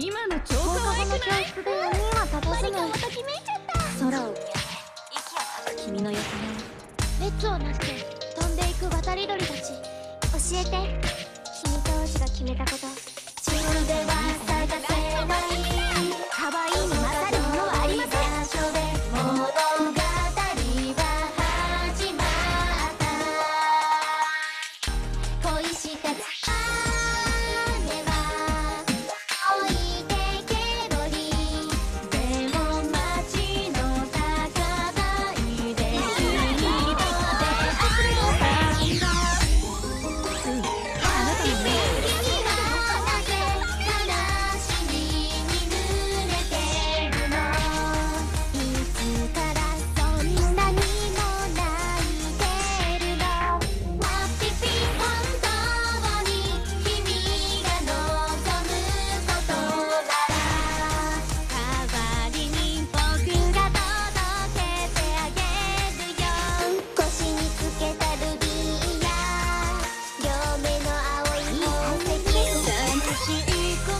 今の超可愛くない放課後の教室で4人は楽しむまときめいちゃった空を見上げ君の横に列をなして飛んでいく渡り鳥たち教えて君と王子が決めたこと